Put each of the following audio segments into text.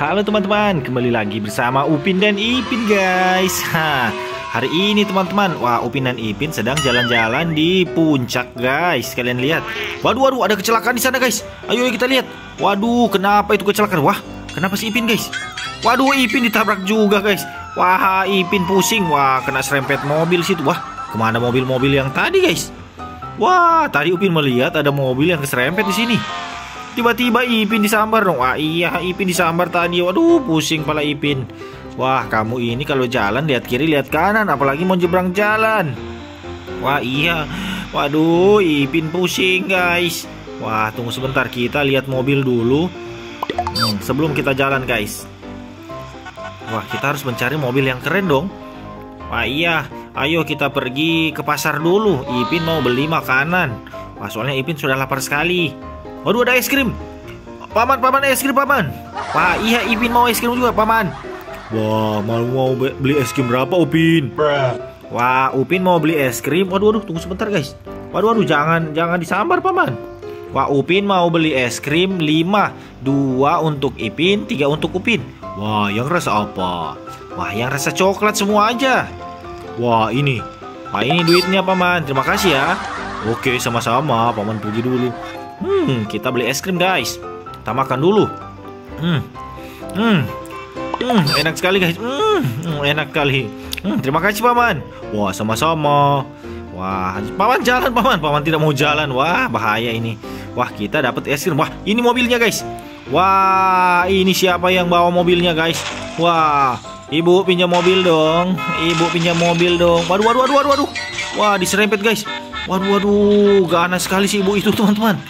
Halo teman-teman, kembali lagi bersama Upin dan Ipin guys ha, Hari ini teman-teman, wah Upin dan Ipin sedang jalan-jalan di puncak guys Kalian lihat Waduh, waduh, ada kecelakaan di sana guys Ayo kita lihat Waduh, kenapa itu kecelakaan? Wah, kenapa si Ipin guys? Waduh, Ipin ditabrak juga guys Wah, Ipin pusing Wah, kena serempet mobil situ Wah, ke mana mobil-mobil yang tadi guys? Wah, tadi Upin melihat ada mobil yang keserempet di sini. Tiba-tiba Ipin disambar dong. Wah, iya Ipin disambar tadi. Waduh, pusing pala Ipin. Wah, kamu ini kalau jalan lihat kiri, lihat kanan, apalagi mau jebrang jalan. Wah, iya. Waduh, Ipin pusing, guys. Wah, tunggu sebentar. Kita lihat mobil dulu. Hmm, sebelum kita jalan, guys. Wah, kita harus mencari mobil yang keren dong. Wah, iya. Ayo kita pergi ke pasar dulu. Ipin mau beli makanan. Wah, soalnya Ipin sudah lapar sekali. Waduh, ada es krim. Paman, paman, es krim, paman. Wah, iya, Ipin mau es krim juga, paman. Wah, mau mau beli es krim berapa, Upin? Wah, Upin mau beli es krim. Waduh, waduh, tunggu sebentar, guys. Waduh, waduh, jangan jangan disambar, paman. Wah, Upin mau beli es krim 5. 2 untuk Ipin, 3 untuk Upin. Wah, yang rasa apa? Wah, yang rasa coklat semua aja. Wah ini Wah ini duitnya paman Terima kasih ya Oke sama-sama Paman pergi dulu Hmm kita beli es krim guys. Kita makan dulu. Hmm. Hmm. Hmm enak sekali guys. Hmm enak kali Hmm terima kasih paman. Wah sama-sama. Wah paman jalan paman. Paman tidak mau jalan. Wah bahaya ini. Wah kita dapat es krim. Wah ini mobilnya guys. Wah ini siapa yang bawa mobilnya guys? Wah Ibu pinjam mobil dong. Ibu pinjam mobil dong. Waduh, waduh, waduh, waduh. Wah, diserempet guys. Waduh, waduh, ganas sekali si ibu itu teman-teman.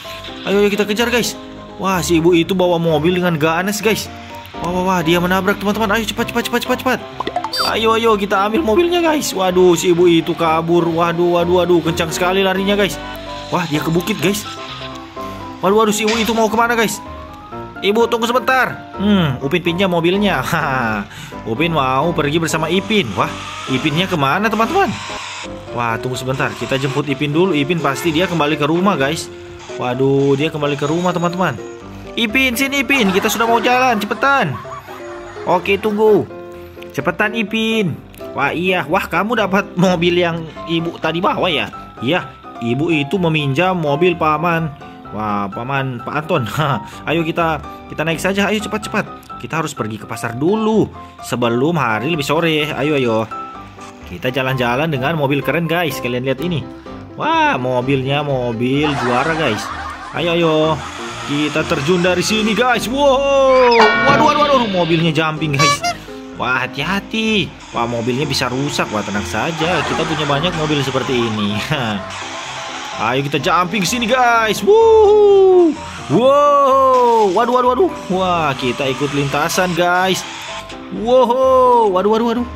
Ayo, ayo kita kejar guys. Wah, si ibu itu bawa mobil dengan ganas guys. Wah, wah, wah, dia menabrak teman-teman. Ayo cepat, cepat, cepat, cepat, cepat. Ayo, ayo kita ambil mobilnya guys. Waduh, si ibu itu kabur. Waduh, waduh, waduh, kencang sekali larinya guys. Wah, dia ke bukit guys. Waduh, waduh, si ibu itu mau ke mana guys? Ibu tunggu sebentar. Hmm, Upin pinjam mobilnya. Upin mau pergi bersama Ipin. Wah, Ipinnya ke mana teman-teman? Wah, tunggu sebentar. Kita jemput Ipin dulu. Ipin pasti dia kembali ke rumah guys. Waduh, dia kembali ke rumah teman-teman. Ipin, sini Ipin. Kita sudah mau jalan. Cepetan. Oke, tunggu. Cepetan Ipin. Wah, iya. Wah, kamu dapat mobil yang ibu tadi bawa ya? Iya, ibu itu meminjam mobil paman. Wah, paman Pak Anton. ayo kita kita naik saja. Ayo cepat-cepat. Kita harus pergi ke pasar dulu sebelum hari lebih sore. Ayo ayo. Kita jalan-jalan dengan mobil keren, guys. Kalian lihat ini. Wah, mobilnya mobil juara, guys. Ayo ayo. Kita terjun dari sini, guys. Wow. Waduh, waduh, waduh, mobilnya jumping, guys. Wah, hati-hati. Wah, mobilnya bisa rusak. Wah, tenang saja. Kita punya banyak mobil seperti ini. Ayo kita jumping sini guys. Wow! Waduh waduh waduh. Wah, kita ikut lintasan guys. Wow! Waduh waduh waduh.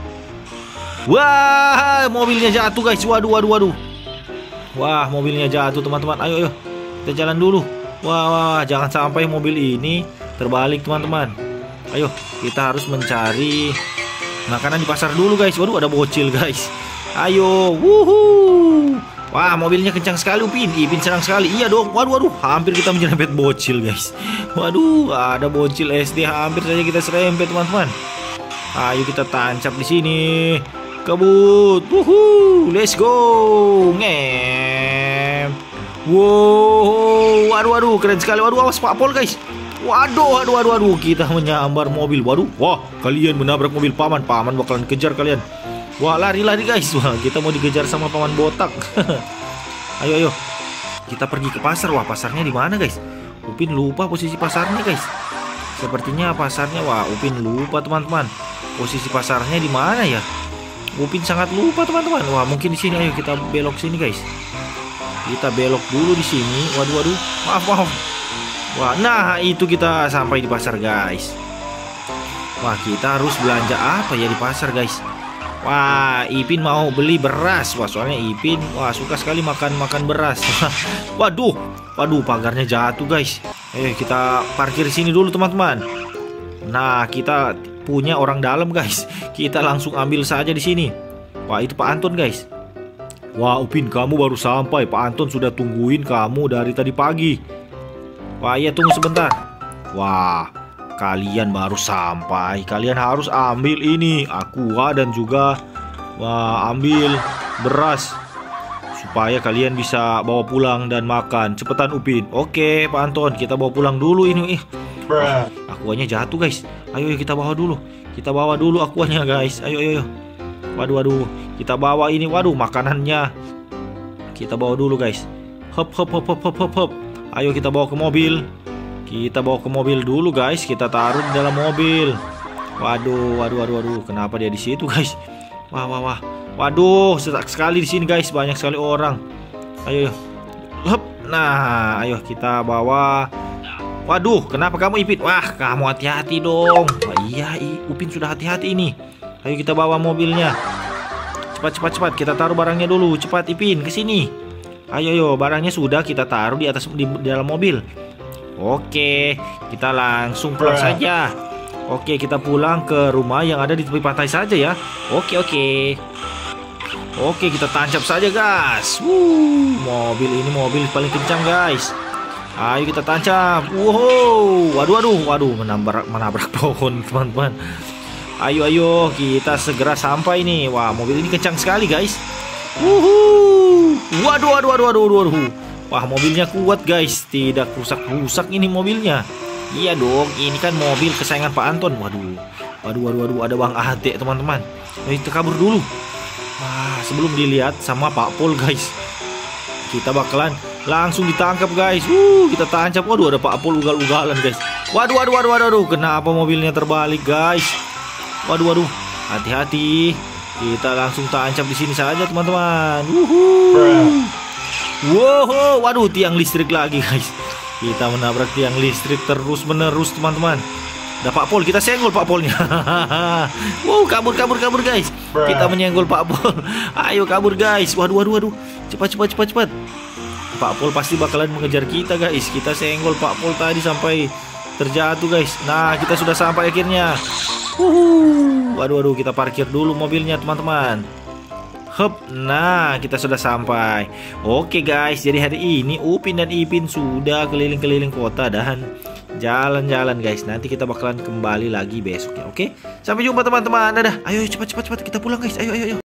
Wah, mobilnya jatuh guys. Waduh waduh waduh. Wah, mobilnya jatuh teman-teman. Ayo ayo. Kita jalan dulu. Wah, wah, jangan sampai mobil ini terbalik teman-teman. Ayo, kita harus mencari makanan di pasar dulu guys. Waduh, ada bocil guys. Ayo, wuhuu. Wah mobilnya kencang sekali Upin Ipin senang sekali Iya dong Waduh waduh Hampir kita menyerempet bocil guys Waduh Ada bocil SD Hampir saja kita serempet teman-teman Ayo kita tancap di sini Kebut Wuhu. Let's go. Ngem. Wow. Waduh waduh Keren sekali. Waduh awas Pak Pol guys. Waduh, waduh, waduh, waduh, kita menyambar mobil. Waduh, wah, kalian menabrak mobil paman. Paman bakalan kejar kalian. Wah lari lari guys. Wah kita mau dikejar sama paman botak. Ayo ayo. Kita pergi ke pasar. Wah pasarnya di mana guys? Upin lupa posisi pasarnya guys. Sepertinya pasarnya Wah Upin lupa teman-teman. Posisi pasarnya di mana ya Upin sangat lupa teman-teman Wah mungkin di sini ayo kita belok sini guys Kita belok dulu di sini Waduh waduh Maaf maaf Wah nah itu kita sampai di pasar guys Wah kita harus belanja apa ya di pasar guys Wah, Ipin mau beli beras. Wah, soalnya Ipin wah suka sekali makan-makan beras. waduh, waduh pagarnya jatuh, guys. Eh, kita parkir sini dulu, teman-teman. Nah, kita punya orang dalam, guys. Kita langsung ambil saja di sini. Wah, itu Pak Anton, guys. Wah, Upin, kamu baru sampai. Pak Anton sudah tungguin kamu dari tadi pagi. Wah, iya tunggu sebentar. Wah, kalian baru sampai. Kalian harus ambil ini aqua dan juga wah ambil beras supaya kalian bisa bawa pulang dan makan. Cepetan Upin. Oke, Pak Anton, kita bawa pulang dulu ini. Ih. Aquanya jatuh, guys. Ayo kita bawa dulu. Kita bawa dulu aquanya, guys. Ayo, ayo, ayo. Waduh, waduh. Kita bawa ini. Waduh, makanannya. Kita bawa dulu, guys. Hop, hop, hop, hop, hop, hop, hop. Ayo kita bawa ke mobil. Kita bawa ke mobil dulu guys. Kita taruh di dalam mobil. Waduh, waduh, waduh, waduh. Kenapa dia di situ guys? Wah, wah, wah. Waduh, sesak sekali di sini guys. Banyak sekali orang. Ayo, Hup. Nah, ayo kita bawa. Waduh, kenapa kamu Ipin? Wah, kamu hati-hati dong. Wah, iya, Upin sudah hati-hati ini. Ayo kita bawa mobilnya. Cepat, cepat, cepat. Kita taruh barangnya dulu. Cepat, Ipin, ke sini. Ayo, ayo, barangnya sudah kita taruh di atas di, di dalam mobil. Oke, kita langsung pulang saja. Oke, kita pulang ke rumah yang ada di tepi pantai saja ya. Oke, oke. Oke, kita tancap saja, guys. Wuh, mobil ini mobil paling kencang, guys. Ayo kita tancap. Wow, waduh, waduh, waduh, menabrak, menabrak pohon, teman-teman. Ayo, ayo, kita segera sampai nih. Wah, mobil ini kencang sekali, guys. Wuhu. Waduh, waduh, waduh, waduh, waduh. Wah mobilnya kuat guys Tidak rusak-rusak ini mobilnya Iya dong ini kan mobil kesayangan Pak Anton Waduh Waduh waduh waduh ada Bang Ade teman-teman Ayo kita kabur dulu Wah sebelum dilihat sama Pak Pol guys Kita bakalan langsung ditangkap guys uh, Kita tancap Waduh ada Pak Pol ugal-ugalan guys Waduh waduh waduh waduh, waduh. Kenapa mobilnya terbalik guys Waduh waduh Hati-hati Kita langsung tancap di sini saja teman-teman Wow, waduh tiang listrik lagi guys. Kita menabrak tiang listrik terus menerus teman-teman. Ada Pak Pol, kita senggol Pak Polnya. wow, kabur kabur kabur guys. Kita menyenggol Pak Pol. Ayo kabur guys. Waduh waduh waduh. Cepat cepat cepat cepat. Pak Pol pasti bakalan mengejar kita guys. Kita senggol Pak Pol tadi sampai terjatuh guys. Nah, kita sudah sampai akhirnya. Waduh waduh, kita parkir dulu mobilnya teman-teman. Hup, nah kita sudah sampai. Oke guys, jadi hari ini Upin dan Ipin sudah keliling-keliling kota dan jalan-jalan guys. Nanti kita bakalan kembali lagi besok ya, oke? Sampai jumpa teman-teman. Dadah. Ayo cepat cepat cepat kita pulang guys. Ayo ayo ayo.